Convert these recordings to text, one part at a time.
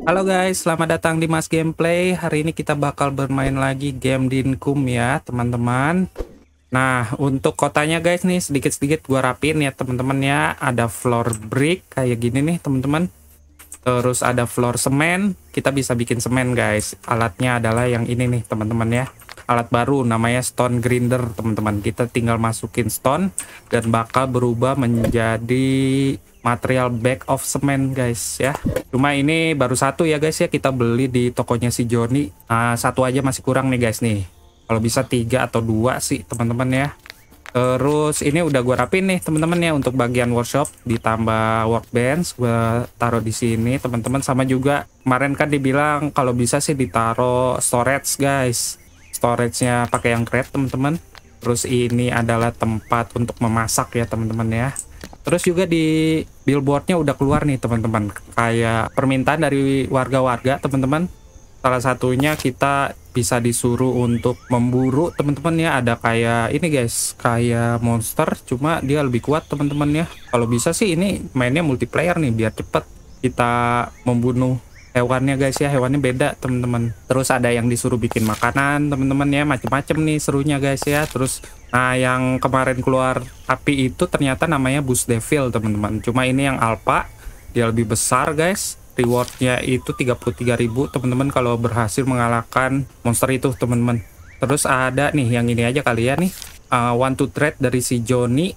Halo guys, selamat datang di Mas Gameplay. Hari ini kita bakal bermain lagi game Dinkum ya, teman-teman. Nah, untuk kotanya guys nih sedikit-sedikit gua rapin ya, teman-teman ya. Ada floor brick kayak gini nih, teman-teman. Terus ada floor semen. Kita bisa bikin semen guys. Alatnya adalah yang ini nih, teman-teman ya. Alat baru namanya stone grinder, teman-teman. Kita tinggal masukin stone dan bakal berubah menjadi material bag of cement guys ya. Cuma ini baru satu ya guys ya kita beli di tokonya si Joni. Nah, satu aja masih kurang nih guys nih. Kalau bisa tiga atau dua sih teman-teman ya. Terus ini udah gua rapin nih teman-teman ya untuk bagian workshop. Ditambah workbench gua taruh di sini teman-teman. Sama juga kemarin kan dibilang kalau bisa sih ditaruh storage guys. Storage-nya pakai yang crate teman-teman. Terus ini adalah tempat untuk memasak ya teman-teman ya Terus juga di billboardnya udah keluar nih teman-teman kayak permintaan dari warga-warga teman-teman. Salah satunya kita bisa disuruh untuk memburu teman-teman ya ada kayak ini guys kayak monster cuma dia lebih kuat teman-teman ya. Kalau bisa sih ini mainnya multiplayer nih biar cepet kita membunuh hewannya guys ya. Hewannya beda teman-teman. Terus ada yang disuruh bikin makanan teman-teman ya. Macem-macem nih serunya guys ya. Terus nah yang kemarin keluar api itu ternyata namanya boost devil teman-teman. Cuma ini yang alpha dia lebih besar guys. Rewardnya itu 33.000 teman-teman kalau berhasil mengalahkan monster itu teman-teman. Terus ada nih yang ini aja kali ya nih. Uh, one to trade dari si Johnny.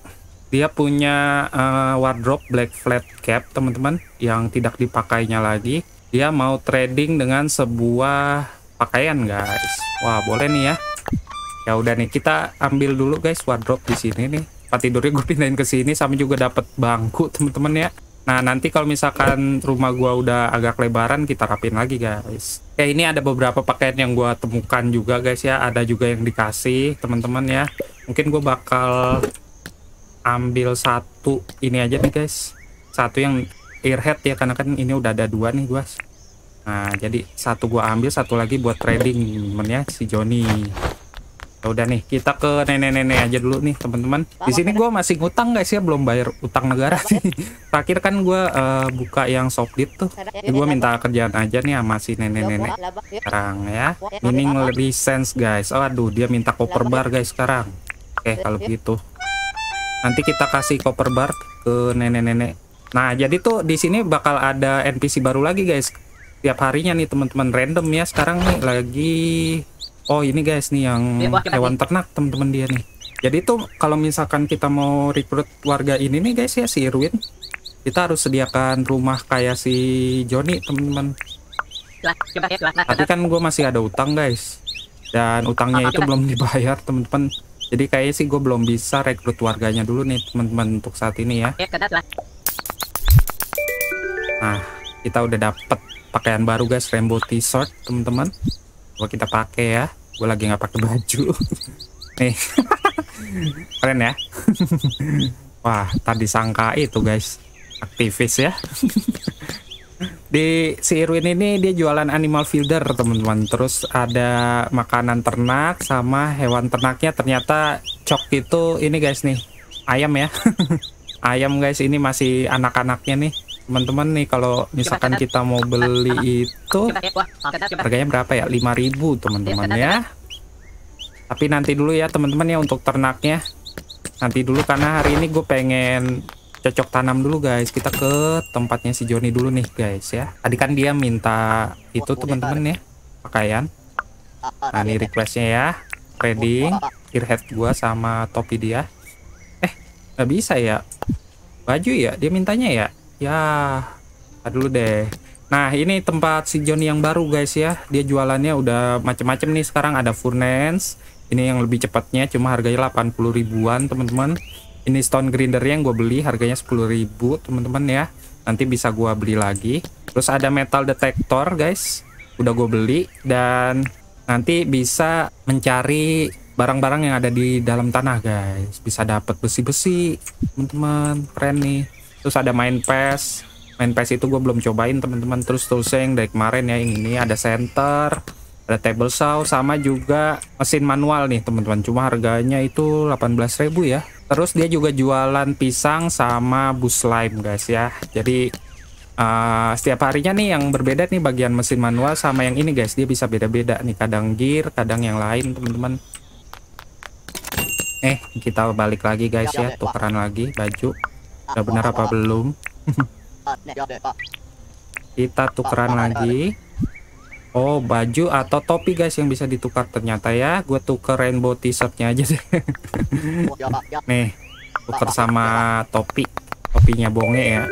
Dia punya uh, wardrobe black flat cap teman-teman yang tidak dipakainya lagi dia mau trading dengan sebuah pakaian guys. Wah boleh nih ya. Ya udah nih kita ambil dulu guys wardrobe di sini nih. Tempat tidurnya gue pindahin ke sini sama juga dapat bangku teman-teman ya. Nah nanti kalau misalkan rumah gua udah agak lebaran kita rapin lagi guys. Ya ini ada beberapa pakaian yang gua temukan juga guys ya. Ada juga yang dikasih teman-teman ya. Mungkin gue bakal ambil satu ini aja nih guys. Satu yang earhead ya karena kan ini udah ada dua nih guys nah jadi satu gua ambil satu lagi buat trading temennya si Joni. Ya udah nih kita ke nenek-nenek aja dulu nih teman-teman. Di sini gua masih ngutang guys ya belum bayar utang negara sih. terakhir kan gua uh, buka yang softlit tuh. Jadi gua minta kerjaan aja nih sama si nenek-nenek sekarang ya. Mining license guys. Oh aduh dia minta copper bar guys sekarang. Oke kalau begitu. Nanti kita kasih copper bar ke nenek-nenek Nah, jadi tuh di sini bakal ada NPC baru lagi, guys. Tiap harinya nih teman-teman random ya. Sekarang nih lagi Oh, ini guys nih yang iya, hewan ternak teman-teman dia nih. Jadi tuh kalau misalkan kita mau rekrut warga ini nih guys ya si Irwin, kita harus sediakan rumah kayak si Joni teman-teman. Tapi kan gue masih ada utang guys, dan utangnya itu belum dibayar teman-teman. Jadi kayaknya sih gue belum bisa rekrut warganya dulu nih teman-teman untuk saat ini ya. Nah, kita udah dapet pakaian baru guys, rainbow t-shirt teman-teman. Coba kita pakai ya. Gue lagi nggak pakai baju. Nih, keren ya. Wah, tadi sangka itu guys, aktivis ya. Di si Irwin ini dia jualan animal feeder teman-teman. Terus ada makanan ternak sama hewan ternaknya. Ternyata cok itu ini guys nih ayam ya. ayam guys ini masih anak-anaknya nih. Teman-teman nih kalau misalkan kita mau beli itu harganya berapa ya? 5000 teman-teman ya. Tapi nanti dulu ya teman-teman ya untuk ternaknya. Nanti dulu karena hari ini gue pengen cocok tanam dulu guys kita ke tempatnya si Joni dulu nih guys ya tadi kan dia minta itu teman-teman ya pakaian nah ini requestnya ya trading earhead gua sama topi dia eh nggak bisa ya baju ya dia mintanya ya Ya, dulu deh. Nah, ini tempat si Johnny yang baru guys ya. Dia jualannya udah macem-macem nih. Sekarang ada furnace. Ini yang lebih cepatnya cuma harganya 80 ribuan, teman-teman. Ini stone grinder yang gue beli harganya 10 ribu, teman-teman ya. Nanti bisa gue beli lagi. Terus ada metal detector, guys. Udah gue beli dan nanti bisa mencari barang-barang yang ada di dalam tanah, guys. Bisa dapat besi-besi, teman-teman. Keren nih terus ada main PES main PES itu gue belum cobain teman-teman terus toolsnya yang dari kemarin ya yang ini ada center ada table saw sama juga mesin manual nih teman-teman. Cuma harganya itu 18.000 ya. Terus dia juga jualan pisang sama bus slime guys ya. Jadi Uh, setiap harinya nih yang berbeda nih bagian mesin manual sama yang ini guys. Dia bisa beda-beda nih. Kadang gear kadang yang lain teman-teman. Eh kita balik lagi guys ya. Tukeran lagi baju. Udah benar apa belum? Kita tukeran lagi Oh baju atau topi guys yang bisa ditukar. Ternyata ya gue tuker rainbow t-shirtnya aja deh nih tuker sama topi. Topinya bonge ya.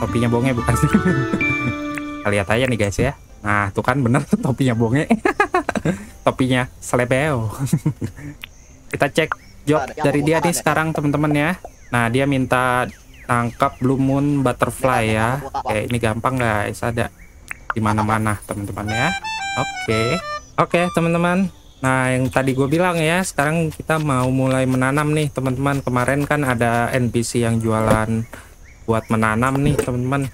Topinya bonge bukan kita lihat aja nih guys ya. Nah tuh kan bener topinya bonge. Topinya selebeo. Kita cek job dari dia nih sekarang teman-teman ya. Nah dia minta tangkap blue moon butterfly ya. oke ini gampang guys. Ada di mana-mana teman-teman ya. Oke. Okay. oke okay, teman-teman. Nah yang tadi gue bilang ya sekarang kita mau mulai menanam nih teman-teman. Kemarin kan ada NPC yang jualan buat menanam nih teman-teman.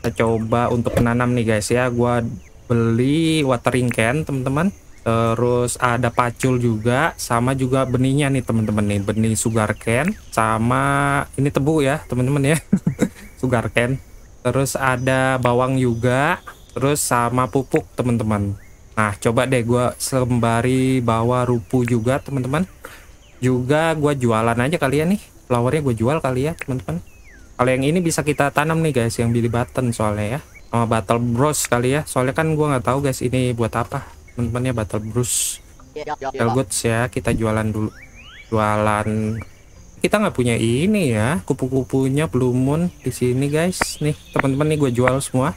Kita coba untuk menanam nih guys ya. Gue beli watering can teman-teman. Terus ada pacul juga sama juga benihnya nih teman-teman nih. Benih sugar cane sama ini tebu ya teman-teman ya. Sugar cane terus ada bawang juga terus sama pupuk teman-teman. Nah coba deh gue sembari bawa rupu juga teman-teman. Juga gue jualan aja kalian ya nih. Flowernya gue jual kali ya teman-teman. Kalau yang ini bisa kita tanam nih guys yang Billy Button soalnya ya. Sama Battle Bros kali ya. Soalnya kan gue nggak tahu guys ini buat apa teman-teman ya Battle Bros Goods ya kita jualan dulu. Jualan kita nggak punya ini ya. Kupu-kupunya Blue Moon di sini guys. Nih teman-teman nih gue jual semua.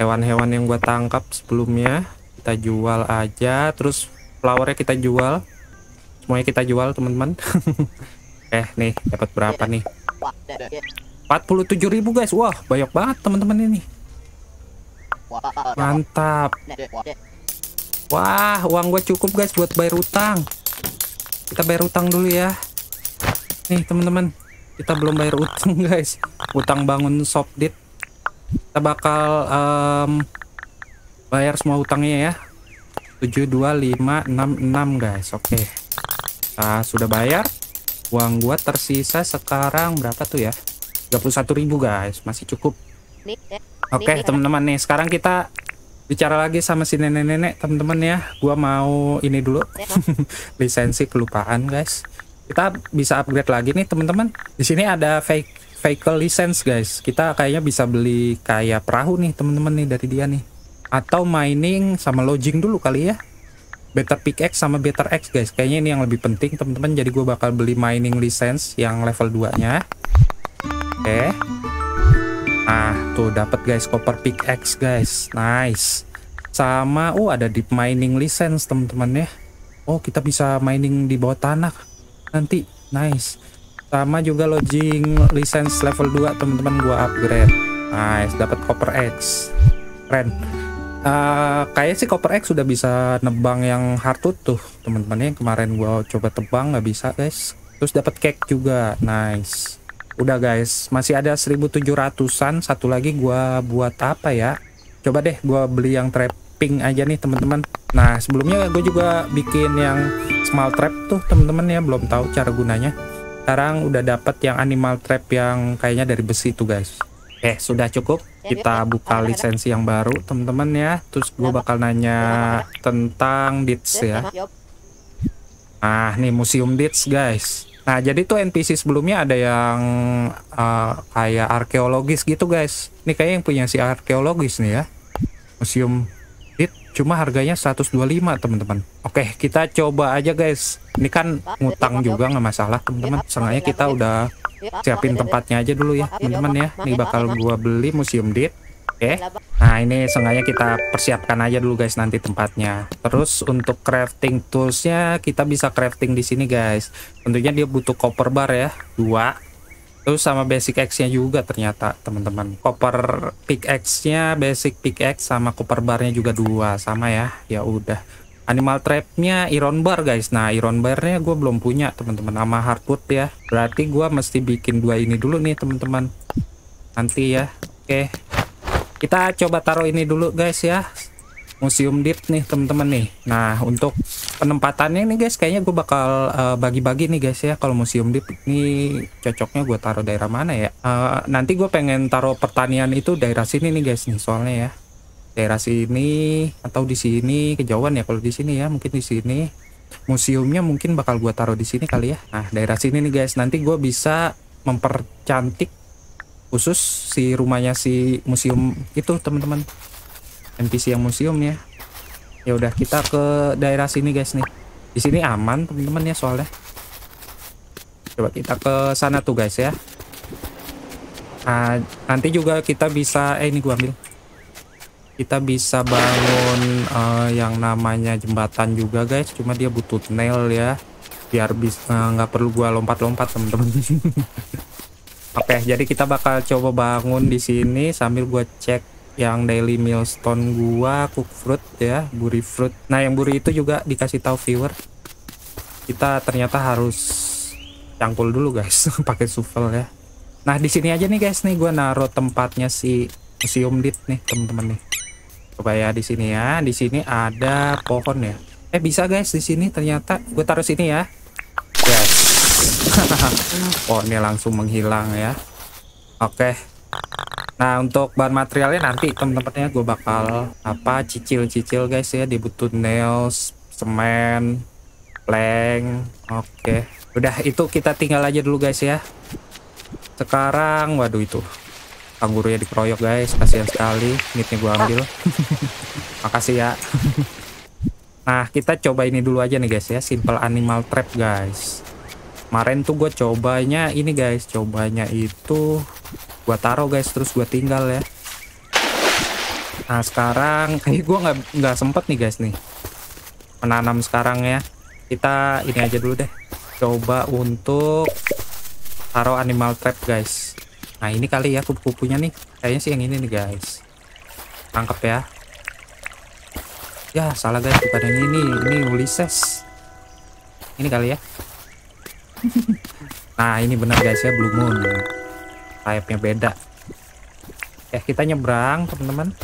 Hewan-hewan yang gue tangkap sebelumnya kita jual aja. Terus flowernya kita jual. Semuanya kita jual teman-teman. Eh nih dapat berapa nih? 47.000 guys. Wah banyak banget teman-teman ini. Mantap. Wah uang gue cukup guys buat bayar utang kita bayar utang dulu ya. Nih teman-teman. Kita belum bayar utang guys. Utang bangun dit. Kita bakal um, bayar semua utangnya ya. 72566 guys. Oke. Okay. nah, sudah bayar. Uang gua tersisa sekarang berapa tuh ya? 31.000 guys. Masih cukup. Oke okay, teman-teman. Nih sekarang kita bicara lagi sama si nenek-nenek teman-teman ya. Gua mau ini dulu. Lisensi kelupaan guys. Kita bisa upgrade lagi nih teman-teman. Di sini ada fake vehicle license guys. Kita kayaknya bisa beli kayak perahu nih teman-teman nih dari dia nih. Atau mining sama lodging dulu kali ya. Better pickaxe sama better x guys. Kayaknya ini yang lebih penting teman-teman. Jadi gue bakal beli mining license yang level 2 nya oke. okay. Nah, tuh dapat guys copper pickaxe guys. Nice. Sama oh ada deep mining license teman-teman ya. Oh, kita bisa mining di bawah tanah nanti. Nice. Sama juga lodging license level 2 teman-teman gua upgrade. Nice, dapat copper X. Keren. Uh, kayak sih copper X sudah bisa nebang yang hardwood tuh teman-teman yang kemarin gua coba tebang nggak bisa guys. Terus dapat cake juga. Nice. Udah guys, masih ada 1700-an. Satu lagi gua buat apa ya? Coba deh gua beli yang trapping aja nih, teman-teman. Nah, sebelumnya gue juga bikin yang small trap tuh, teman-teman ya, belum tahu cara gunanya. Sekarang udah dapat yang animal trap yang kayaknya dari besi tuh, guys. Eh, sudah cukup. Kita buka lisensi yang baru, teman-teman ya. Terus gue bakal nanya tentang Dits ya. Nah, nih museum Dits, guys. Nah, jadi tuh NPC sebelumnya ada yang uh, kayak arkeologis gitu, guys. Ini kayak yang punya si arkeologis nih ya. Museum It cuma harganya 125, teman-teman. Oke, kita coba aja, guys. Ini kan ngutang juga nggak masalah, teman-teman. Sengaja kita udah siapin tempatnya aja dulu ya, teman-teman ya. Ini bakal gua beli Museum Dit. Oke. Nah, ini sengaja kita persiapkan aja dulu guys nanti tempatnya. Terus untuk crafting toolsnya kita bisa crafting di sini guys. Tentunya dia butuh copper bar ya, dua. Terus sama basic X-nya juga ternyata teman-teman. Copper pickaxe-nya, basic pickaxe sama copper barnya juga dua sama ya. Ya udah. Animal trap-nya iron bar guys. Nah, iron bar-nya gue belum punya teman-teman sama hardwood ya. Berarti gue mesti bikin dua ini dulu nih teman-teman. Nanti ya. Oke kita coba taruh ini dulu guys ya. Museum deep nih teman-teman nih. Nah untuk penempatannya nih guys kayaknya gue bakal eh, bagi-bagi nih guys ya. Kalau museum deep ini cocoknya gue taruh daerah mana ya? Eh, nanti gue pengen taruh pertanian itu daerah sini nih guys nih soalnya ya. Daerah sini atau di sini kejauhan ya kalau di sini ya mungkin di sini. Museumnya mungkin bakal gue taruh di sini kali ya. Nah daerah sini nih guys nanti gue bisa mempercantik khusus si rumahnya si museum itu teman-teman. NPC yang museum ya. Ya udah kita ke daerah sini guys nih. Di sini aman teman-teman ya soalnya. Coba kita ke sana tuh guys ya. Nah, nanti juga kita bisa eh ini gua ambil. Kita bisa bangun eh, yang namanya jembatan juga guys. Cuma dia butuh nail ya biar bisa nggak perlu gua lompat-lompat teman-teman Oke, jadi kita bakal coba bangun di sini sambil gua cek yang daily milestone gua cook fruit ya, buri fruit. Nah, yang buri itu juga dikasih tahu viewer. Kita ternyata harus cangkul dulu guys, pakai shovel ya. Nah, di sini aja nih guys nih gua naruh tempatnya si museum dit nih, teman-teman nih. Coba ya di sini ya. Di sini ada pohon ya. Eh bisa guys di sini ternyata gue taruh sini ya. Yes. oh ini langsung menghilang ya. Oke. Nah untuk bahan materialnya nanti temen-temennya gue bakal apa cicil-cicil guys ya. Dibutuh nails semen plank. Oke. Udah itu kita tinggal aja dulu guys ya. Sekarang waduh itu. Kanggurunya dikeroyok guys. Kasihan sekali. Mitnya gue ambil. Makasih ya. Nah kita coba ini dulu aja nih guys ya. Simple animal trap guys kemarin tuh gue cobanya ini guys cobanya itu gua taruh guys terus gua tinggal ya. Nah sekarang kayak gue nggak nggak sempet nih guys nih menanam sekarang ya. Kita ini aja dulu deh coba untuk taruh animal trap guys. Nah ini kali ya kupu-kupunya nih kayaknya sih yang ini nih guys. Tangkap ya. Ya salah guys bukan yang ini ini Ulysses ini kali ya nah ini benar guys ya blue moon. Sayapnya beda. Eh kita nyebrang teman-teman.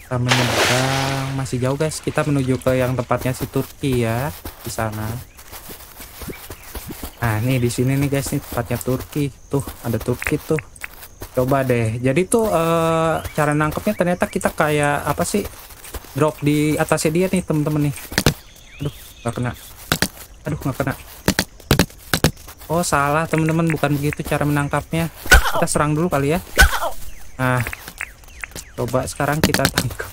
Kita menyeberang masih jauh guys. Kita menuju ke yang tempatnya si Turki ya di sana. Nah nih di sini nih guys nih tempatnya Turki. Tuh ada Turki tuh. Coba deh. Jadi tuh eh, cara nangkepnya ternyata kita kayak apa sih drop di atasnya dia nih teman-teman nih. Aduh nggak kena. Aduh nggak kena Oh salah teman-teman. Bukan begitu cara menangkapnya. Kita serang dulu kali ya. Nah Coba sekarang kita tangkap.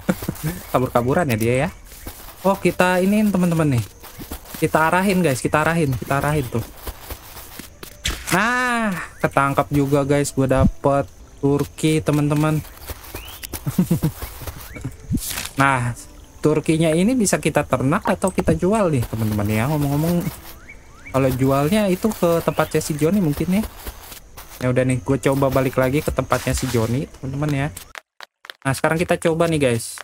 Kabur-kaburan ya dia ya. Oh kita ini teman-teman nih. Kita arahin guys. Kita arahin Kita arahin tuh. Nah Ketangkap juga guys. Gue dapet Turki teman-teman. Nah Turkinya ini bisa kita ternak atau kita jual nih teman-teman ya? Ngomong-ngomong kalau jualnya itu ke tempatnya si Joni mungkin ya. Ya udah nih gue coba balik lagi ke tempatnya si Joni teman-teman ya. Nah sekarang kita coba nih guys.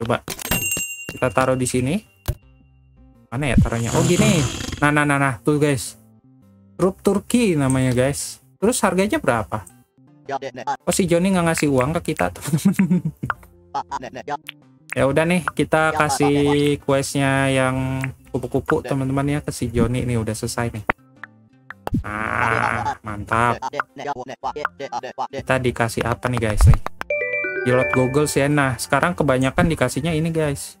Coba. Kita taruh di sini. Mana ya taruhnya? Oh gini. Nah nah nah nah tuh guys. Rup Turki namanya guys. Terus harganya berapa? Oh si Joni nggak ngasih uang ke kita teman-teman. Ya udah nih kita kasih questnya yang kupu-kupu teman-teman ya ke si Joni. Ini udah selesai nih. Ah mantap. Kita dikasih apa nih guys nih? Pilot goggles ya nah sekarang kebanyakan dikasihnya ini guys.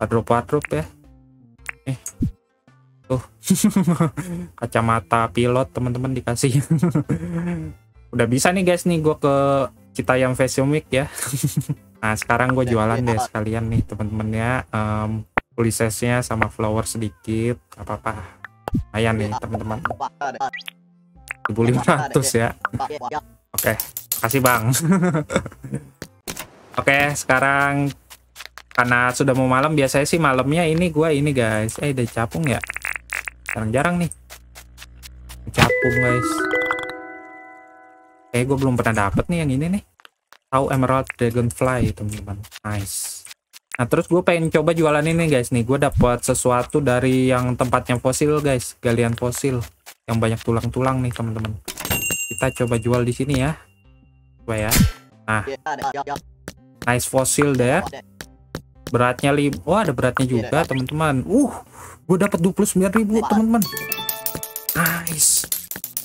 Wardrobe wardrobe ya. Eh. Tuh. Kacamata pilot teman-teman dikasih. Udah bisa nih guys nih. Gue ke Citayam Fashion Week ya. Nah sekarang gue jualan deh sekalian nih teman-teman ya. Um, Ulisesnya sama flower sedikit apa-apa. Lumayan nih teman-teman. 1500 ya. Oke kasih bang. Oke sekarang karena sudah mau malam biasanya sih malamnya ini gua ini guys. Eh ada capung ya? Jarang-jarang nih. Capung guys. Eh gue belum pernah dapet nih yang ini nih. Tahu emerald dragonfly teman-teman. Nice Nah terus gue pengen coba jualan ini guys. Nih. Gue dapat sesuatu dari yang tempatnya fosil guys, galian fosil. Yang banyak tulang-tulang nih teman-teman. Kita coba jual di sini ya. Coba ya. Nah, nice fossil deh. Beratnya lim wah ada beratnya juga teman-teman. Uh gue dapat 29.000 teman-teman. Nice.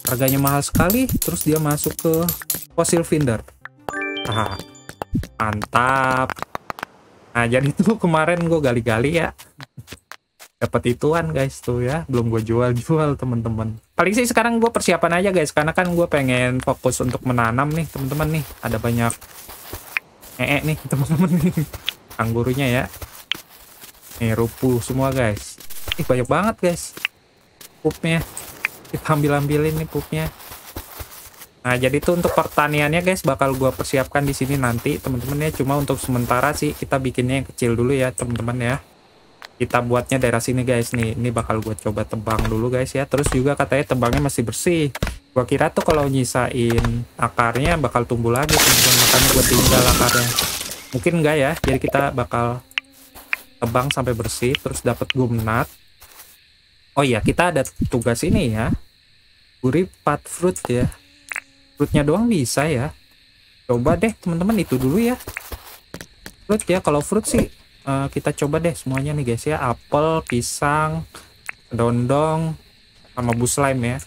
Harganya mahal sekali terus dia masuk ke fossil finder. Ah, mantap nah jadi tuh kemarin gue gali-gali ya. Dapat ituan guys tuh ya. Belum gue jual-jual teman-teman paling sih sekarang gue persiapan aja guys. Karena kan gue pengen fokus untuk menanam nih teman-teman nih. Ada banyak ee nih teman-teman nih. Anggurunya ya. Nih rupuh semua guys. Ih banyak banget guys pupnya. Kita ambil ambilin nih pupnya nah jadi tuh untuk pertaniannya guys bakal gua persiapkan di sini nanti. Teman-teman ya cuma untuk sementara sih kita bikinnya yang kecil dulu ya teman-teman ya. Kita buatnya daerah sini guys. Nih ini bakal gue coba tebang dulu guys ya. Terus juga katanya tebangnya masih bersih. Gua kira tuh kalau nyisain akarnya bakal tumbuh lagi teman-teman. Makanya gue tinggal akarnya. Mungkin enggak ya jadi kita bakal tebang sampai bersih terus dapat gumnat. Oh iya kita ada tugas ini ya. Gurih pat fruit ya fruitnya doang bisa ya. Coba deh teman-teman itu dulu ya. Fruit ya kalau fruit sih uh, kita coba deh semuanya nih guys ya. Apel pisang dondong sama bu slime ya.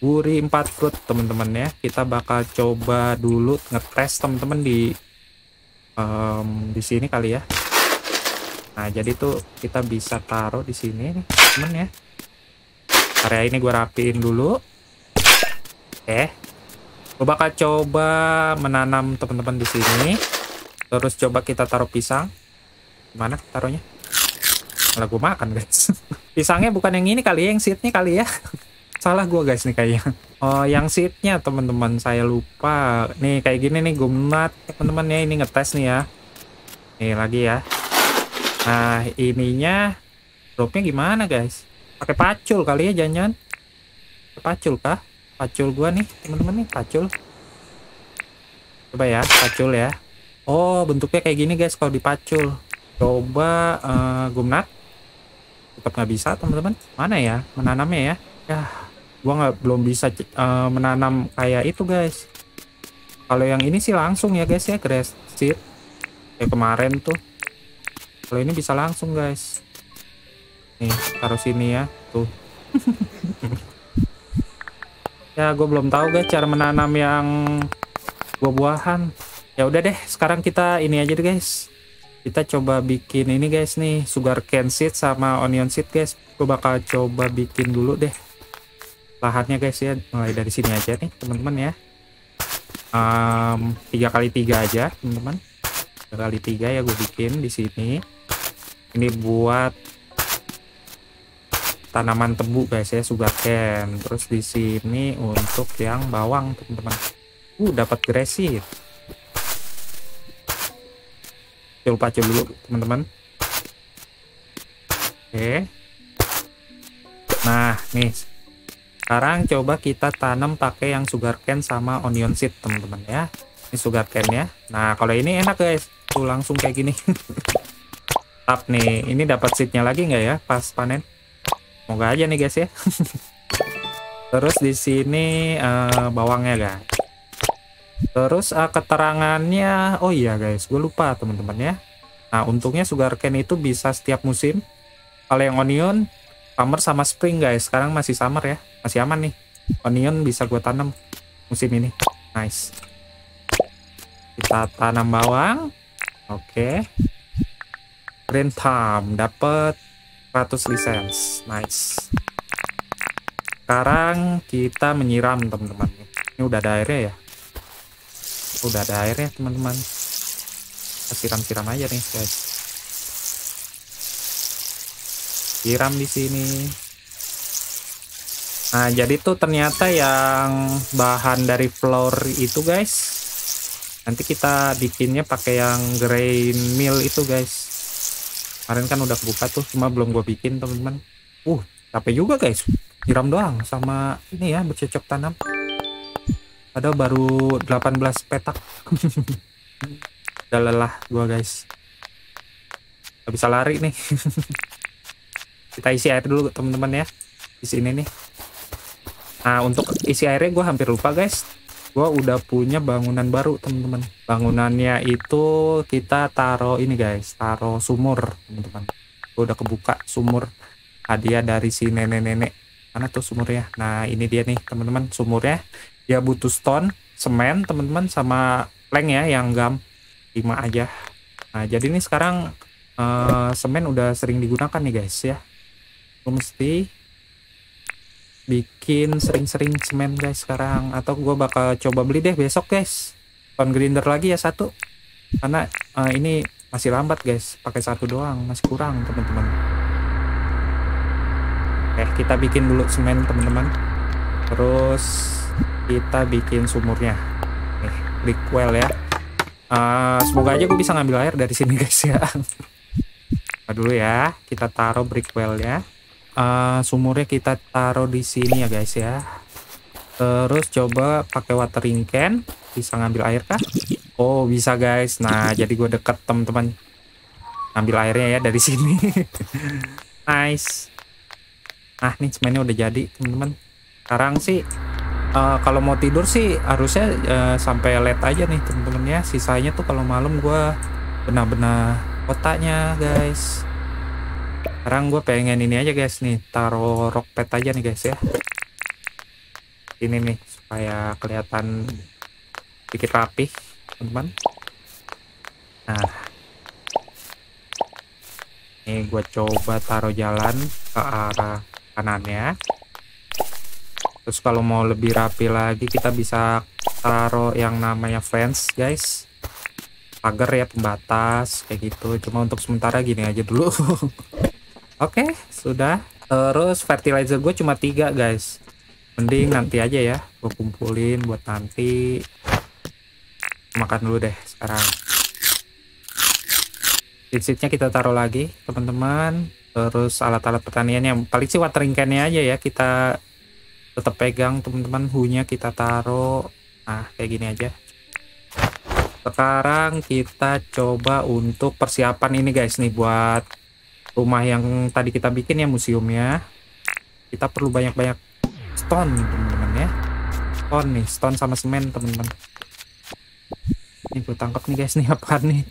Gurih 4 fruit teman-teman ya. Kita bakal coba dulu ngetes teman-teman di um, di sini kali ya. Nah jadi tuh kita bisa taruh di sini nih ya. Area ini gue rapiin dulu. Oke gue bakal coba menanam teman-teman di sini. Terus coba kita taruh pisang. Mana taruhnya? Malah gue makan guys. Pisangnya bukan yang ini kali ya yang seednya kali ya. Salah gue guys nih kayaknya. Oh yang seatnya teman-teman. Saya lupa. Nih kayak gini nih gumnat. Teman-teman ya ini ngetes nih ya. Nih lagi ya. Nah ininya dropnya gimana guys? Pakai pacul kali ya jangan-jangan. Pacul kah pacul gua nih teman-teman nih pacul. Coba ya pacul ya. Oh bentuknya kayak gini guys kalau dipacul. Coba uh, gumnat. Tetap nggak bisa teman-teman. Mana ya? Menanamnya ya? Ya gua nggak belum bisa uh, menanam kayak itu guys. Kalau yang ini sih langsung ya guys ya grass seed. Kayak kemarin tuh. Kalau ini bisa langsung guys. Nih taruh sini ya tuh ya gue belum tahu guys cara menanam yang buah-buahan. Ya udah deh sekarang kita ini aja deh guys. Kita coba bikin ini guys nih sugar cane seed sama onion seed guys. Gue bakal coba bikin dulu deh lahannya guys ya. Mulai dari sini aja nih teman-teman ya. Tiga kali tiga aja teman-teman. Kali tiga ya gue bikin di sini. Ini buat tanaman tebu guys ya sugar cane. Terus di sini untuk yang bawang teman-teman. Uh dapat gresik coba coba dulu teman-teman. Oke. Nah nih. Sekarang coba kita tanam pakai yang sugar cane sama onion seed teman-teman ya. Ini sugar cane ya. Nah kalau ini enak guys. Tuh langsung kayak gini. Tap nih ini dapat seednya lagi nggak ya pas panen semoga aja nih guys ya terus di sini uh, bawangnya guys Terus uh, keterangannya, oh iya guys, gue lupa teman-teman ya. Nah untungnya sugar cane itu bisa setiap musim. Kalau yang onion, summer sama spring guys. Sekarang masih summer ya, masih aman nih. Onion bisa gue tanam musim ini. Nice. Kita tanam bawang. Oke. Okay. Green thumb dapat 100 license. Nice. Sekarang kita menyiram teman-teman. Ini udah ada airnya ya udah ada airnya teman-teman siram-siram aja nih guys siram di sini nah jadi tuh ternyata yang bahan dari flour itu guys nanti kita bikinnya pakai yang grain meal itu guys kemarin kan udah buka tuh cuma belum gue bikin teman-teman. Uh capek juga guys. Siram doang sama ini ya bercocok tanam. Ada baru 18 petak. Udah lelah gua guys. Gak bisa lari nih. Kita isi air dulu teman-teman ya. Di sini nih. Nah untuk isi airnya gue hampir lupa guys gua udah punya bangunan baru teman-teman. Bangunannya itu kita taruh ini guys taruh sumur teman-teman. Udah kebuka sumur hadiah dari si nenek-nenek. Mana tuh sumurnya? Nah ini dia nih teman-teman sumurnya. Dia butuh stone semen teman-teman sama plank ya yang gam 5 aja. Nah jadi nih sekarang uh, semen udah sering digunakan nih guys ya. Gue mesti bikin sering-sering semen guys sekarang. Atau gue bakal coba beli deh besok guys. Stone grinder lagi ya satu. Karena uh, ini masih lambat guys. Pakai satu doang masih kurang teman-teman. Oke kita bikin dulu semen teman-teman. Terus kita bikin sumurnya. Nih brick well ya. Uh, semoga aja gue bisa ngambil air dari sini guys ya. Dulu ya kita taruh brick well ya uh, sumurnya kita taruh di sini ya guys ya. Terus coba pakai watering can. Bisa ngambil air kah? Oh bisa guys. Nah jadi gue deket teman-teman. Ngambil airnya ya dari sini. Nice. Nah nih semennya udah jadi teman-teman. Sekarang sih uh, kalau mau tidur sih harusnya uh, sampai late aja nih teman-teman ya. Sisanya tuh kalau malam gue benar-benar kotaknya guys sekarang gue pengen ini aja guys. Nih taruh rock pet aja nih guys ya. Ini nih supaya kelihatan sedikit rapi teman-teman. Nah. Ini gue coba taruh jalan ke arah kanannya. Terus kalau mau lebih rapi lagi kita bisa taruh yang namanya fence guys. Pagar ya pembatas kayak gitu. Cuma untuk sementara gini aja dulu Oke, okay, sudah. Terus fertilizer gue cuma tiga guys. Mending nanti aja ya, gue kumpulin buat nanti. Makan dulu deh sekarang. Seed-seednya kita taruh lagi, teman-teman. Terus alat-alat pertanian yang paling sih watering can-nya aja ya kita tetap pegang teman-teman hunya kita taruh nah kayak gini aja sekarang kita coba untuk persiapan ini guys nih buat rumah yang tadi kita bikin ya museumnya kita perlu banyak-banyak stone teman-teman ya. Stone nih stone sama semen teman-teman. Ini gue tangkap nih guys nih apa nih?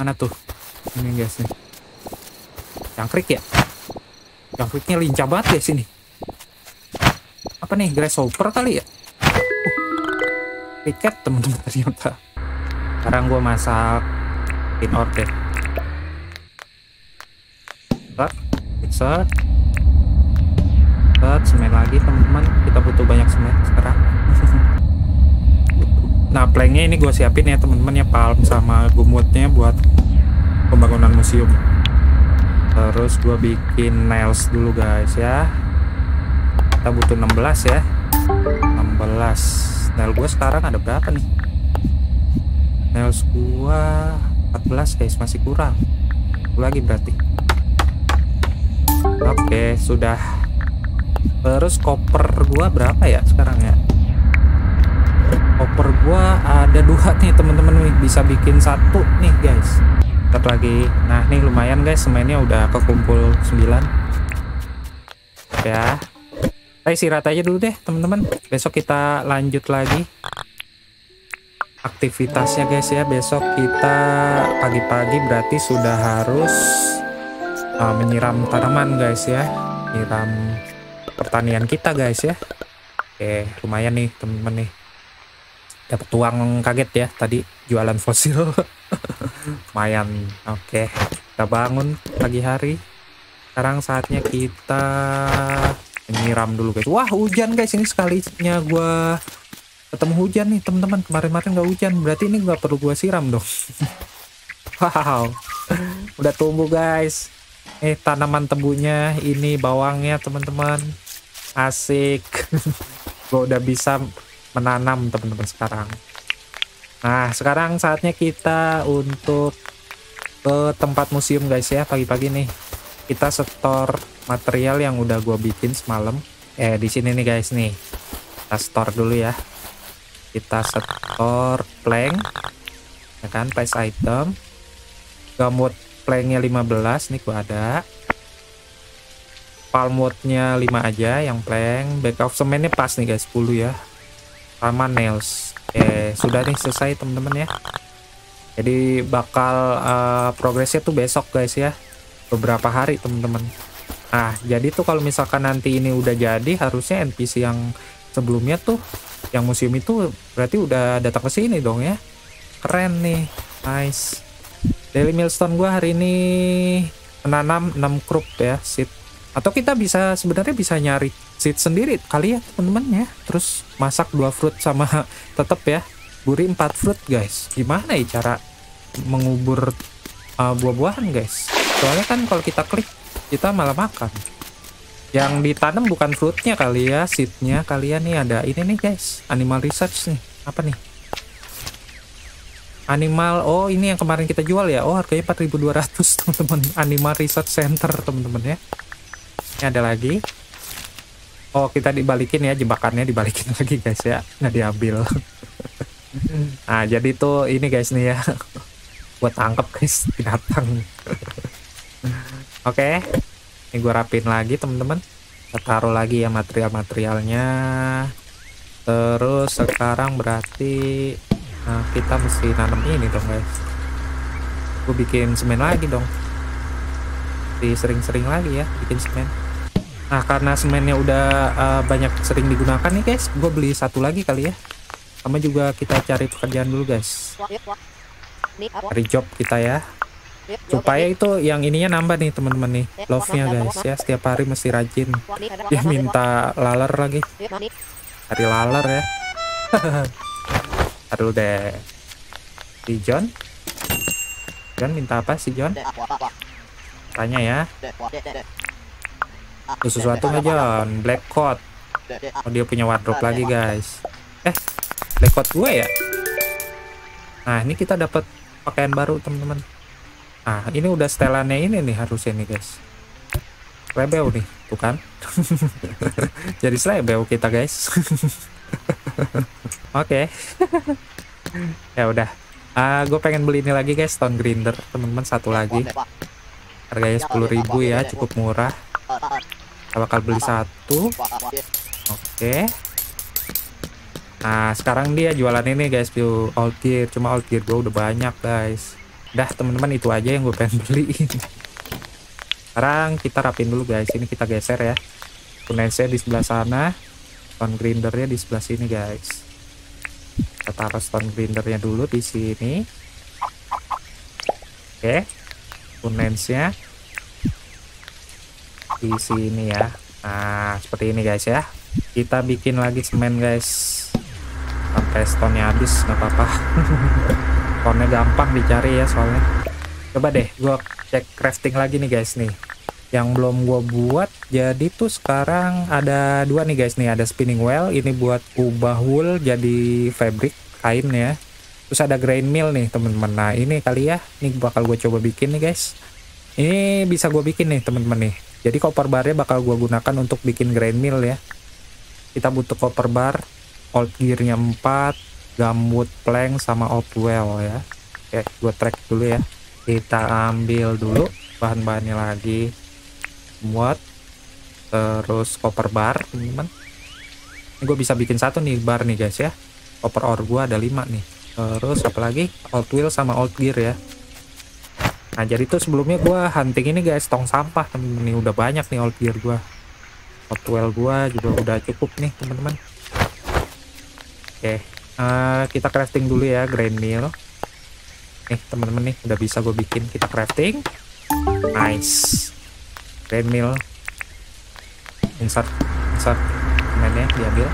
Mana tuh? Ini guys nih. Jangkrik ya? Jangkriknya lincah banget guys ini. Apa nih grasshopper kali ya? Uh, tiket teman-teman ternyata. Sekarang gue masak in order set. Set semen lagi teman-teman. Kita butuh banyak semen sekarang. Nah planknya ini gue siapin ya teman-teman ya. Palm sama gumutnya buat pembangunan museum. Terus gue bikin nails dulu guys ya. Kita butuh 16 ya. 16 nail gue sekarang ada berapa nih? Nails gue 14 guys. Masih kurang. Lagi berarti Oke, sudah. Terus koper gua berapa ya sekarang ya? Koper gua ada dua nih teman-teman bisa bikin satu nih guys. Ntar lagi. Nah, nih lumayan guys, semennya udah kekumpul 9. Ya. Kita istirahat aja dulu deh, teman-teman. Besok kita lanjut lagi aktivitasnya guys ya. Besok kita pagi-pagi berarti sudah harus uh, menyiram tanaman guys ya. Menyiram pertanian kita guys ya. Oke lumayan nih temen-temen nih. Dapat uang kaget ya tadi jualan fosil. Lumayan. Oke kita bangun pagi hari. Sekarang saatnya kita menyiram dulu guys. Wah hujan guys ini sekalinya gue ketemu hujan nih teman-teman. Kemarin-kemarin nggak hujan berarti ini nggak perlu gue siram dong. Wow udah tumbuh guys eh tanaman tebunya ini bawangnya teman-teman. Asik. Gue udah bisa menanam teman-teman sekarang. Nah sekarang saatnya kita untuk ke tempat museum guys ya. Pagi-pagi nih. Kita setor material yang udah gue bikin semalam. Eh di sini nih guys nih. Kita store dulu ya. Kita setor plank ya kan price item. Gamut planknya 15 nih gua ada. Palm woodnya 5 aja yang plank back of semennya pas nih guys 10 ya. Sama nails. Eh sudah nih selesai teman-teman ya. Jadi bakal uh, progresnya tuh besok guys ya. Beberapa hari teman-teman. Nah jadi tuh kalau misalkan nanti ini udah jadi harusnya NPC yang sebelumnya tuh yang museum itu berarti udah datang ke sini dong ya. Keren nih. Nice daily milestone gua hari ini menanam 6 krup ya seed. Atau kita bisa sebenarnya bisa nyari seed sendiri kali ya teman-teman ya. Terus masak dua fruit sama tetap ya. Buri 4 fruit guys. Gimana ya cara mengubur uh, buah-buahan guys? Soalnya kan kalau kita klik kita malah makan. Yang ditanam bukan fruitnya kali ya seednya. Kalian nih ada ini nih guys. Animal research nih. Apa nih animal oh ini yang kemarin kita jual ya? Oh harganya 4200 teman-teman. Animal research center teman-teman ya. Ini ada lagi. Oh kita dibalikin ya jebakannya dibalikin lagi guys ya. Nggak diambil. Nah jadi tuh ini guys nih ya. Buat tangkap guys binatang. Oke. Okay ini gue rapin lagi teman-teman. Taruh lagi ya material-materialnya. Terus sekarang berarti nah, kita mesti nanam ini dong guys. Gue bikin semen lagi dong. Di sering-sering lagi ya bikin semen. Nah karena semennya udah uh, banyak sering digunakan nih guys gue beli satu lagi kali ya. Sama juga kita cari pekerjaan dulu guys. Cari job kita ya. Supaya itu yang ininya nambah nih teman-teman nih love nya guys ya. Setiap hari mesti rajin. Dia minta laler lagi. Hari laler ya aduh deh si John. John minta apa sih John? Tanya ya. Tuh sesuatu nggak John? Black coat. Oh dia punya wardrobe lagi guys. Eh black coat gue ya? Nah ini kita dapat pakaian baru teman-teman. Nah, ini udah setelannya ini nih harusnya nih, guys. Rebel nih, tuh kan? Jadi rebel kita, guys. Oke. ya udah. Uh, gue pengen beli ini lagi, guys, Stone Grinder, teman-teman satu lagi. Harganya 10.000 ya, cukup murah. Kita bakal beli satu. Oke. Nah, sekarang dia jualan ini, guys, view old gear. Cuma old gear gue udah banyak, guys dah teman-teman itu aja yang gue pengen beli sekarang kita rapin dulu guys ini kita geser ya kunensnya di sebelah sana stone grindernya di sebelah sini guys. Kita taruh stone grindernya dulu di sini. Oke. Kunensnya di sini ya. Nah seperti ini guys ya. Kita bikin lagi semen guys. Sampai stone nya habis nggak apa-apa. Konnya gampang dicari ya soalnya. Coba deh gua cek crafting lagi nih guys nih yang belum gua buat jadi tuh sekarang ada dua nih guys nih. Ada spinning wheel ini buat ubah wool jadi fabric kain ya. Terus ada grain mill nih teman-teman nah ini kali ya ini bakal gue coba bikin nih guys. Ini bisa gue bikin nih teman-teman nih. Jadi copper barnya bakal gue gunakan untuk bikin grain mill ya. Kita butuh copper bar old gearnya 4 gambut plank sama well ya. Oke gue track dulu ya. Kita ambil dulu bahan-bahannya lagi muat terus copper bar teman-teman. Gue bisa bikin satu nih bar nih guys ya. Copper ore gue ada lima nih. Terus apalagi old wheel sama old gear ya. Nah jadi tuh sebelumnya gue hunting ini guys tong sampah temen-temen nih udah banyak nih old gear gue old wheel gue juga udah cukup nih teman-teman. Oke uh, kita crafting dulu ya grain meal nih teman-teman nih udah bisa gue bikin. Kita crafting. Nice meal insert insert semennya diambil.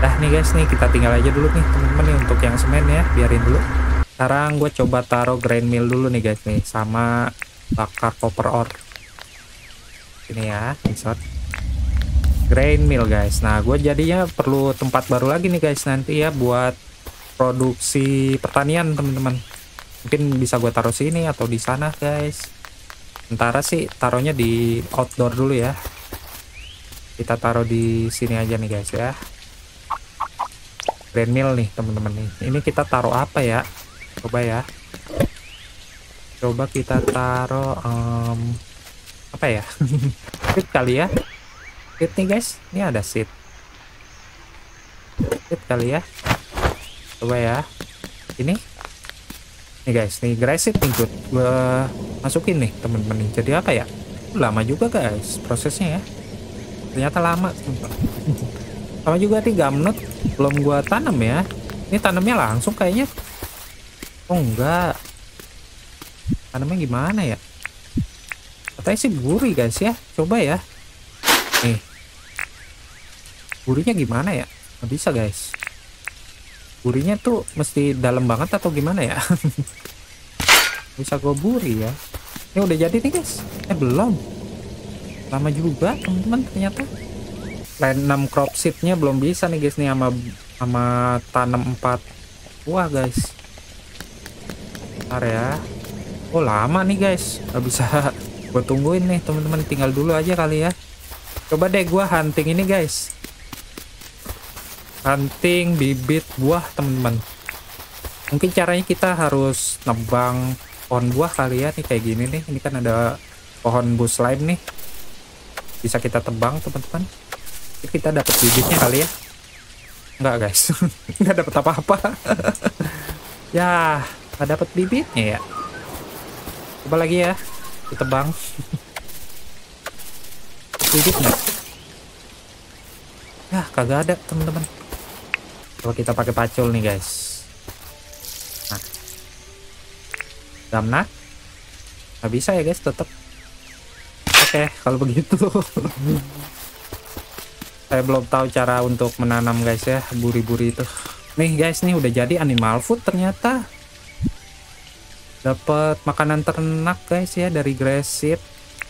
Dah nih guys nih kita tinggal aja dulu nih teman-teman nih untuk yang semen ya biarin dulu. Sekarang gue coba taruh grain meal dulu nih guys nih sama bakar copper ore. Ini ya insert. Grain mill guys. Nah gue jadinya perlu tempat baru lagi nih guys nanti ya buat produksi pertanian teman-teman. Mungkin bisa gue taruh sini atau di sana guys sementara sih taruhnya di outdoor dulu ya. Kita taruh di sini aja nih guys ya. Grain mill nih teman-teman nih. Ini kita taruh apa ya? Coba ya. Coba kita taruh um, apa ya? Kali ya. Seat nih guys. Ini ada seat. Hit kali ya. Coba ya. Ini. Nih guys, nih Grasit nih gue, masukin nih temen-temen. Jadi apa ya? Lama juga guys prosesnya ya. Ternyata lama. Sama juga nih gamnut belum gua tanam ya. Ini tanamnya langsung kayaknya. Oh enggak. Tanamnya gimana ya? Katanya sih gurih guys ya. Coba ya. Nih. Gurihnya gimana ya? Nggak bisa guys. Gurihnya tuh mesti dalam banget atau gimana ya? bisa gue buri ya. Ini udah jadi nih guys. Eh belum. Lama juga teman-teman ternyata. 6 crop seednya belum bisa nih guys nih sama sama tanam 4 buah guys. Bentar ya. Oh lama nih guys. Gak bisa gue tungguin nih teman-teman tinggal dulu aja kali ya. Coba deh gue hunting ini guys hunting bibit buah teman-teman. Mungkin caranya kita harus nebang pohon buah kali ya nih kayak gini nih. Ini kan ada pohon bush slime nih. Bisa kita tebang teman-teman. Kita dapat bibitnya kali ya. Enggak guys. Nggak dapat apa-apa. Ya nggak dapat bibitnya ya. Coba lagi ya. Kita bang bibitnya. Ya kagak ada teman-teman kalau kita pakai pacul nih guys. Nah. Gamna nggak bisa ya guys tetap oke kalau begitu. Saya belum tahu cara untuk menanam guys ya buri-buri itu. Nih guys nih udah jadi animal food ternyata. Dapat makanan ternak guys ya dari grassip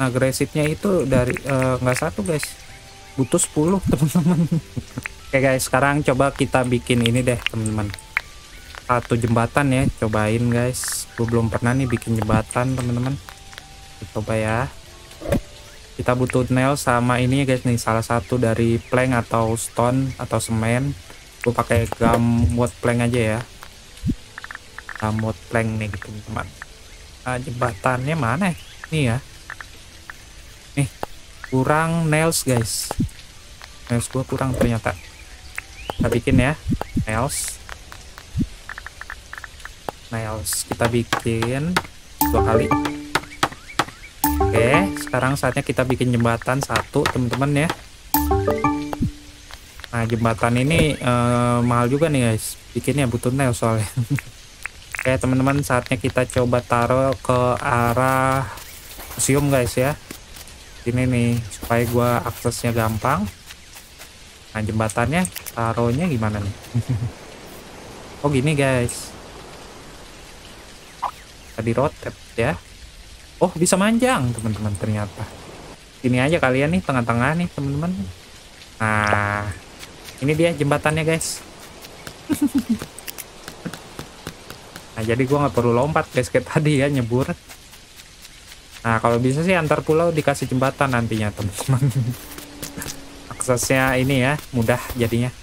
nah itu dari eh, nggak uh, satu guys. Butuh 10 teman-teman Oke guys, sekarang coba kita bikin ini deh teman-teman. Satu jembatan ya, cobain guys. Gue belum pernah nih bikin jembatan teman-teman. Coba ya. Kita butuh nail sama ini ya guys nih, salah satu dari plank atau stone atau semen. Gue pakai gum wood plank aja ya. Gum wood plank nih gitu teman-teman. Nah, jembatannya mana? Nih ya. Nih, kurang nails guys. Nails gue kurang ternyata kita bikin ya. Nails. Nails kita bikin dua kali. Oke sekarang saatnya kita bikin jembatan satu teman-teman ya. Nah jembatan ini eh, mahal juga nih guys. Bikinnya butuh nails soalnya. Oke teman-teman saatnya kita coba taruh ke arah museum guys ya. Ini nih supaya gua aksesnya gampang nah jembatannya taruhnya gimana nih? Oh gini guys. Tadi rotet ya. Oh bisa manjang teman-teman ternyata. Ini aja kalian nih tengah-tengah nih teman-teman. Nah ini dia jembatannya guys. Nah jadi gua nggak perlu lompat guys kayak tadi ya nyebur. Nah kalau bisa sih antar pulau dikasih jembatan nantinya teman-teman aksesnya ini ya mudah jadinya.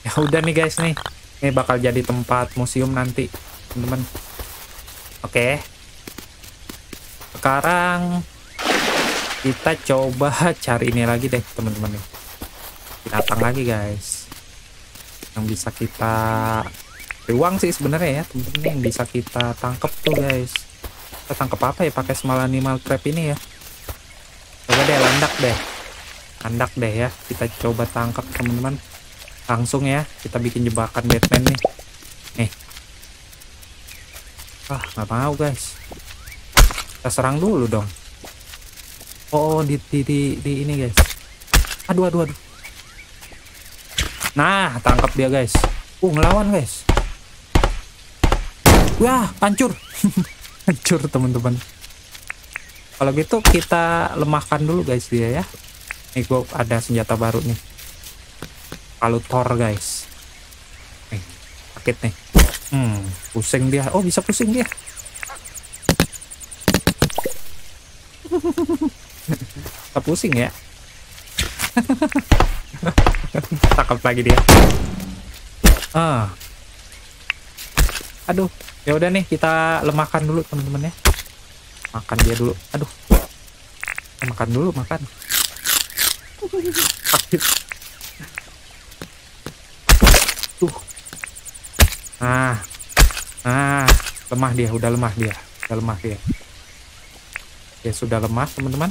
Ya udah nih guys nih ini bakal jadi tempat museum nanti teman-teman. Oke. Sekarang kita coba cari ini lagi deh teman-teman nih. Binatang lagi guys. Yang bisa kita uang sih sebenarnya ya teman-teman yang bisa kita tangkap tuh guys. Kita tangkap apa ya pakai small animal trap ini ya? Coba deh landak deh andak deh ya. Kita coba tangkap teman-teman. Langsung ya kita bikin jebakan Batman nih. Nih. Ah nggak mau guys. Kita serang dulu dong. Oh di di di, di ini guys. Aduh aduh aduh. Nah tangkap dia guys. Uh ngelawan guys. Wah hancur. Hancur teman-teman. Kalau gitu kita lemahkan dulu guys dia ya Nih gue ada senjata baru nih. Palu Thor guys. Nih, sakit nih. Hmm, pusing dia. Oh, bisa pusing dia. Tak pusing ya. Takut lagi dia. Ah. Aduh, ya udah nih kita lemahkan dulu teman-teman ya. Makan dia dulu. Aduh. Makan dulu, makan Nah, nah, lemah dia, udah lemah dia, udah lemah dia. Ya sudah lemah teman-teman.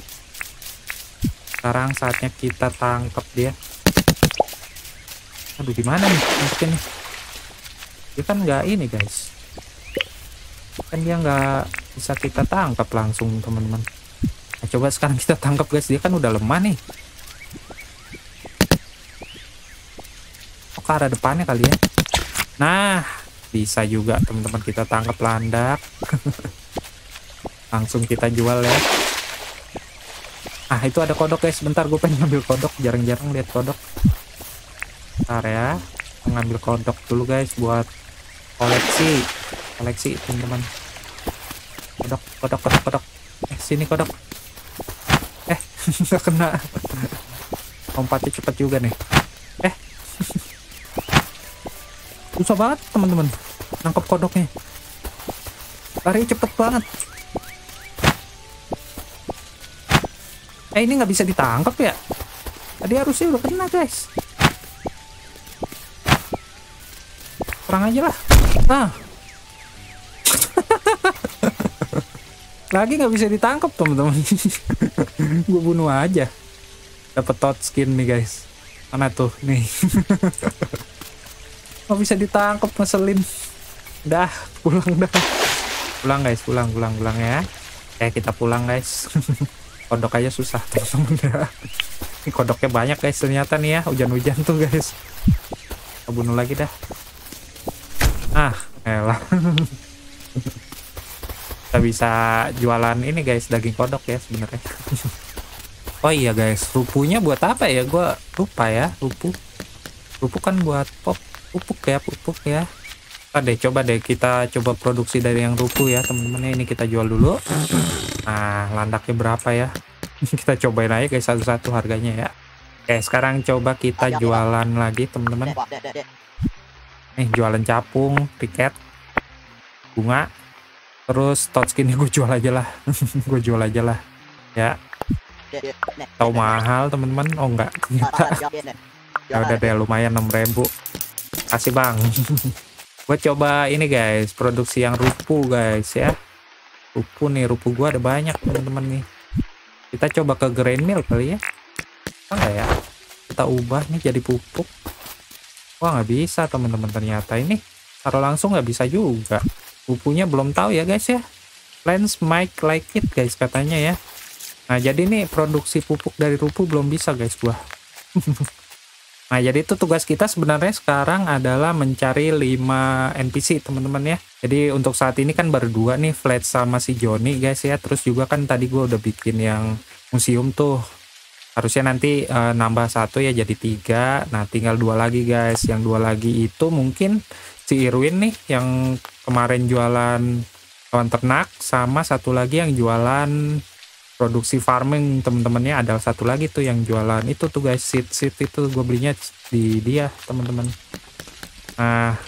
Sekarang saatnya kita tangkap dia. Aduh gimana nih mungkin dia kan nggak ini guys. Kan dia nggak bisa kita tangkap langsung teman-teman. Nah, coba sekarang kita tangkap guys. Dia kan udah lemah nih ke arah depannya kali ya? Nah bisa juga teman-teman kita tangkap landak. Langsung kita jual ya. Ah itu ada kodok guys bentar gue pengen ngambil kodok. Jarang-jarang lihat kodok. Bentar ya mengambil kodok dulu guys buat koleksi. Koleksi teman-teman. Kodok kodok kodok kodok. Eh sini kodok. Eh nggak kena. Lompatnya cepet juga nih eh susah banget teman-teman. Nangkep kodoknya. Lari cepet banget. Eh ini nggak bisa ditangkap ya? Tadi harusnya udah kena guys. Perang aja lah. Ah lagi nggak bisa ditangkap teman-teman. Gue bunuh aja. Dapat tot skin nih guys. Mana tuh? Nih nggak bisa ditangkap ngeselin? Dah pulang dah. Pulang guys pulang pulang pulang ya. Kayak kita pulang guys. Kodok aja susah teman-teman ini kodoknya banyak guys ternyata nih ya. Hujan-hujan tuh guys. Kita bunuh lagi dah. Ah elah. Kita bisa jualan ini guys daging kodok ya sebenarnya. Oh iya guys rupunya buat apa ya? Gua lupa ya rupu. Rupu kan buat pop pupuk ya pupuk ya. Nah, deh coba deh kita coba produksi dari yang rupu ya teman-teman ini kita jual dulu. Nah landaknya berapa ya? Kita cobain aja guys satu-satu harganya ya. Oke sekarang coba kita jualan lagi teman-teman nih jualan capung tiket bunga. Terus tot skin gue jual aja lah. Gue jual aja lah. Ya. Tahu mahal teman-teman oh enggak ternyata. ya udah deh lumayan 6000 kasih bang. Gue coba ini guys produksi yang rupu guys ya. Rupu nih rupu gua ada banyak teman-teman nih. Kita coba ke grain mill kali ya. Enggak ya? Kita ubah nih jadi pupuk. Wah nggak bisa teman-teman ternyata ini taruh langsung nggak bisa juga. Pupunya belum tahu ya guys ya. Lens mic like it guys katanya ya. Nah jadi nih produksi pupuk dari rupu belum bisa guys gua Nah, jadi itu tugas kita sebenarnya sekarang adalah mencari 5 NPC, teman-teman ya. Jadi untuk saat ini kan berdua nih, Flat sama si Joni guys ya. Terus juga kan tadi gue udah bikin yang museum tuh. Harusnya nanti uh, nambah satu ya jadi tiga. Nah, tinggal dua lagi guys. Yang dua lagi itu mungkin si Irwin nih yang kemarin jualan hewan ternak sama satu lagi yang jualan produksi farming temen-temennya ada satu lagi tuh yang jualan itu tuh guys. Seed seed itu gue belinya di dia teman-teman nah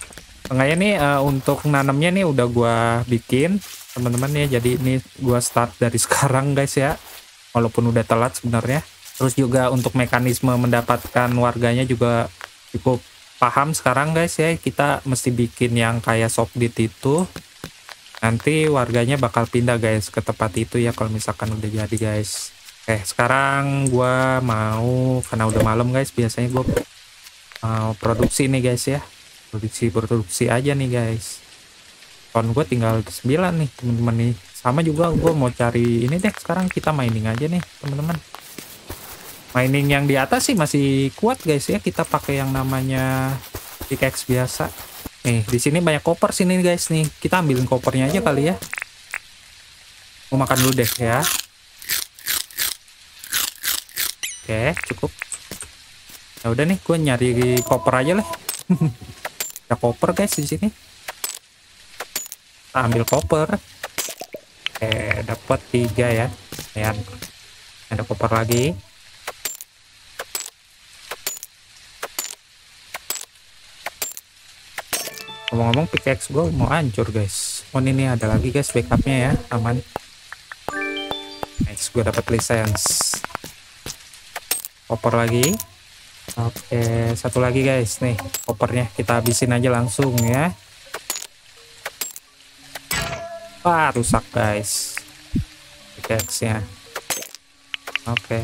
tengahnya nih uh, untuk nanamnya nih udah gue bikin teman-teman ya. Jadi ini gue start dari sekarang guys ya. Walaupun udah telat sebenarnya. Terus juga untuk mekanisme mendapatkan warganya juga cukup paham sekarang guys ya. Kita mesti bikin yang kayak dit itu nanti warganya bakal pindah guys ke tempat itu ya kalau misalkan udah jadi guys. Oke sekarang gua mau karena udah malam guys biasanya gua mau produksi nih guys ya. Produksi produksi aja nih guys. Kon gue tinggal 9 nih teman-teman nih. Sama juga gue mau cari ini deh sekarang kita mining aja nih teman-teman. Mining yang di atas sih masih kuat guys ya. Kita pakai yang namanya pickaxe biasa Nih, di sini banyak koper sini guys nih. Kita ambilin kopernya aja kali ya. Mau makan dulu deh ya. Oke, cukup. Ya udah nih, gue nyari koper aja lah. Ada koper guys di sini. Ambil koper. Oke, dapat tiga ya. Ya. Ada koper lagi. Ngomong-ngomong pickaxe gue mau hancur guys. Oh ini ada lagi guys backupnya ya. Aman. Nice gue dapat license koper lagi. Oke satu lagi guys. Nih kopernya. Kita habisin aja langsung ya. Wah, rusak guys. Pickaxe-nya. Oke.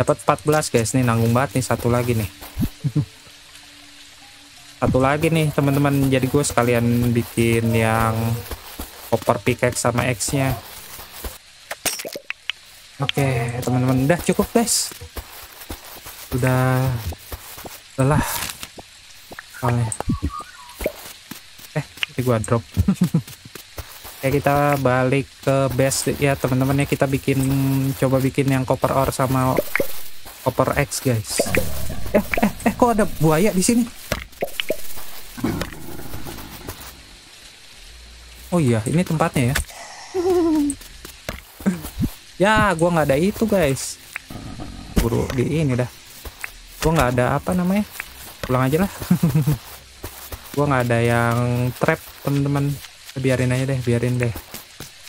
Dapat 14 guys. Nih nanggung banget nih satu lagi nih. satu lagi nih teman-teman. Jadi gue sekalian bikin yang copper pickaxe sama X-nya. Oke, teman-teman udah cukup guys. Udah lelah. Soalnya. Eh, ini gua drop. Oke kita balik ke base ya teman-teman ya kita bikin coba bikin yang copper ore sama copper X guys eh eh eh kok ada buaya di sini oh iya ini tempatnya ya. Ya gua nggak ada itu guys. Buru. Di ini dah. Gua nggak ada apa namanya? Pulang aja lah. Gua nggak ada yang trap teman-teman. Biarin aja deh biarin deh.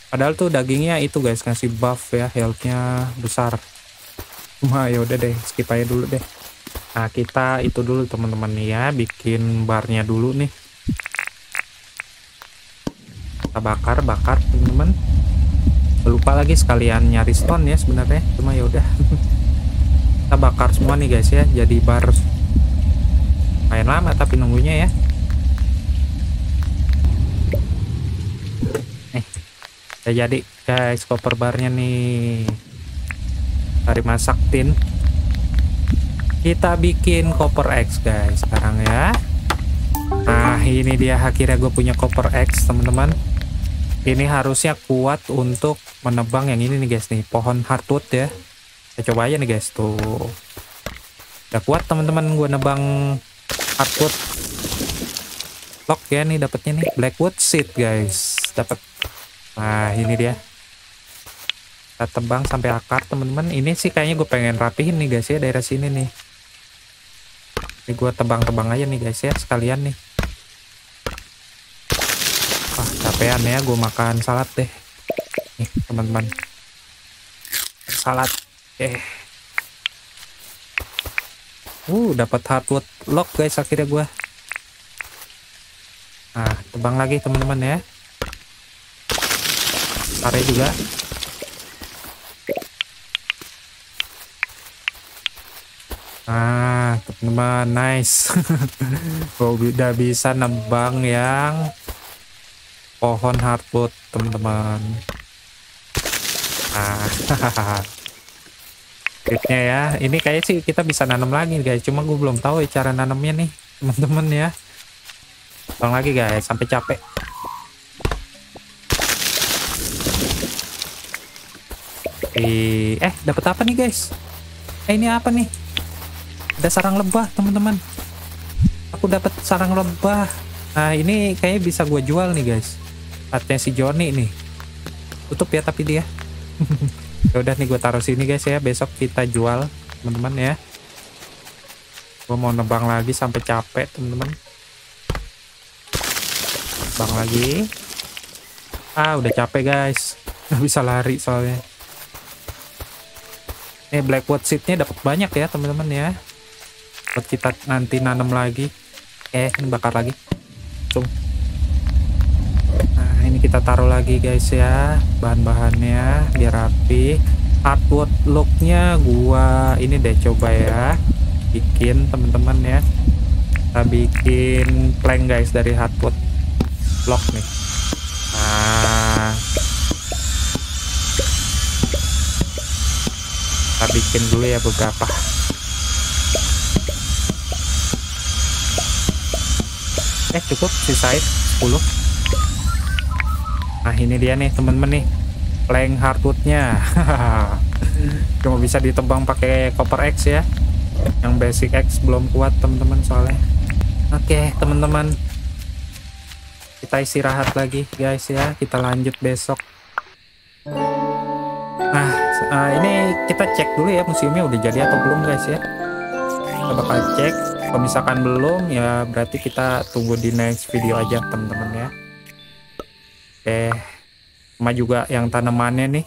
Padahal tuh dagingnya itu guys. Ngasih buff ya healthnya besar. Cuma ya udah deh skip aja dulu deh. Nah kita itu dulu teman-teman. Ya bikin barnya dulu nih kita bakar bakar teman-teman lupa lagi sekalian nyari stone ya sebenarnya. Cuma ya udah. Kita bakar semua nih guys ya jadi bar main lama tapi nunggunya ya. Udah jadi guys koper barnya nih. Cari masak tin. Kita bikin koper X guys sekarang ya. Nah ini dia akhirnya gue punya koper X teman-teman ini harusnya kuat untuk menebang yang ini nih guys nih. Pohon hardwood ya. Kita coba aja nih guys tuh. Udah kuat teman-teman gue nebang hardwood lock ya nih dapetnya nih. Blackwood seed guys. Dapat Nah ini dia. Kita tebang sampai akar teman-teman. Ini sih kayaknya gue pengen rapihin nih guys ya daerah sini nih. Ini gue tebang-tebang aja nih guys ya sekalian nih wah capean ya gue makan salad deh. Nih teman-teman. Salad eh. Uh dapat hardwood lock guys akhirnya gue nah tebang lagi teman-teman ya. Area juga. Ah teman-teman nice. Gue udah bisa nembang yang pohon hardwood teman-teman. Ah triknya ya. Ini kayak sih kita bisa nanam lagi guys. Cuma gue belum tahu ya cara nanamnya nih teman-teman ya. Bang lagi guys. Sampai capek. Eh dapat apa nih guys? Eh ini apa nih? Ada sarang lebah teman-teman. Aku dapat sarang lebah. Nah ini kayaknya bisa gue jual nih guys Atnya si Joni nih tutup ya tapi dia ya udah nih gue taruh sini guys ya besok kita jual teman-teman ya gue mau nebang lagi sampai capek teman-teman bang lagi ah udah capek guys nggak bisa lari soalnya Nih blackwood seednya dapat banyak ya teman-teman ya. Buat kita nanti nanam lagi. Eh ini bakar lagi. Cung. Ini kita taruh lagi guys ya bahan-bahannya biar rapi. Hardwood looknya gua ini deh coba ya bikin teman-teman ya. Kita bikin plank guys dari hardwood block nih. Nah kita bikin dulu ya beberapa eh cukup sisain 10 nah ini dia nih temen-temen nih. Plank hardwoodnya. Cuma bisa ditebang pakai copper X ya. Yang basic X belum kuat teman-teman soalnya. Oke okay, teman-teman kita istirahat lagi guys ya. Kita lanjut besok. Nah uh, ini kita cek dulu ya museumnya udah jadi atau belum guys ya. Kita bakal cek. Kalau misalkan belum ya berarti kita tunggu di next video aja teman-teman ya oke sama juga yang tanamannya nih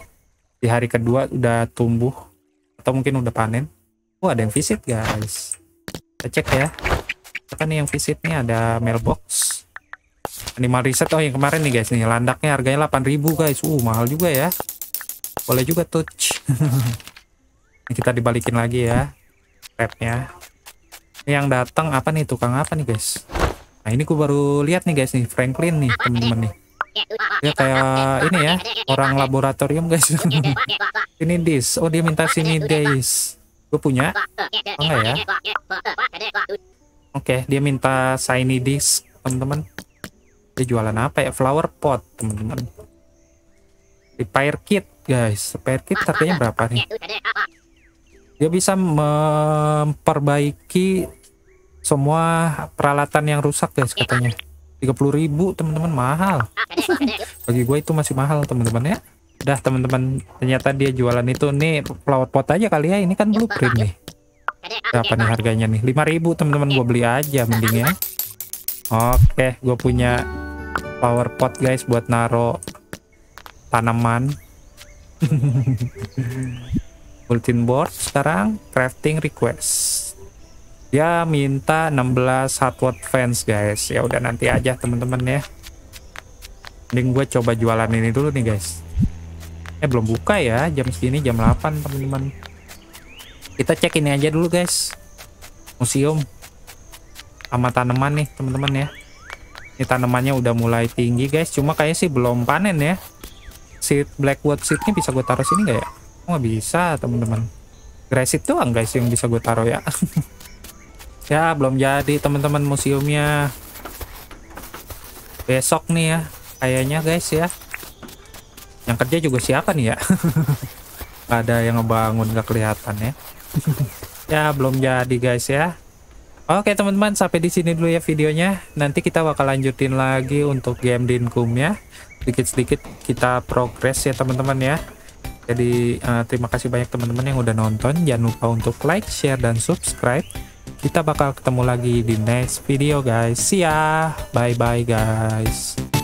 di hari kedua udah tumbuh atau mungkin udah panen. Oh ada yang visit guys. Kita cek ya. Kan yang visit nih ada mailbox. Animal reset oh yang kemarin nih guys nih. Landaknya harganya 8000 guys. Uh mahal juga ya. Boleh juga touch. Ini kita dibalikin lagi ya trapnya yang datang apa nih? Tukang apa nih guys? Nah ini gue baru lihat nih guys nih. Franklin nih temen-temen nih dia kayak ini ya orang laboratorium guys. Ini dis. Oh dia minta sini dis gue punya. Oh enggak ya? Oke dia minta shiny disc teman-teman. Dia jualan apa ya? Flower pot teman-teman. Repair kit guys. Repair kit harganya berapa nih? Dia bisa memperbaiki semua peralatan yang rusak guys katanya 30.000 teman-teman mahal. Bagi gue itu masih mahal teman-teman ya. Udah teman-teman ternyata dia jualan itu. Nih flower pot aja kali ya ini kan blueprint nih. Berapa nih harganya nih. 5.000 teman-teman gue beli aja mending ya. Oke gue punya flower pot guys buat naro tanaman. Bulletin board sekarang crafting request dia minta 16 hardwood fans guys. Ya udah nanti aja teman-teman ya. Mending gue coba jualan ini dulu nih guys. Eh belum buka ya jam segini jam 8 teman-teman. Kita cek ini aja dulu guys. Museum. Sama tanaman nih teman-teman ya. Ini tanamannya udah mulai tinggi guys. Cuma kayaknya sih belum panen ya. Seed blackwood seednya bisa gue taruh sini nggak ya? Oh, nggak bisa teman-teman? Grass seed doang guys yang bisa gue taruh ya ya belum jadi teman-teman museumnya. Besok nih ya kayaknya guys ya. Yang kerja juga siapa nih ya? Ada yang ngebangun gak kelihatan ya. Ya belum jadi guys ya. Oke teman-teman sampai di sini dulu ya videonya. Nanti kita bakal lanjutin lagi untuk game dinkum ya. Sedikit-sedikit kita progres ya teman-teman ya. Jadi uh, terima kasih banyak teman-teman yang udah nonton. Jangan lupa untuk like share dan subscribe kita bakal ketemu lagi di next video guys. See ya. Bye bye guys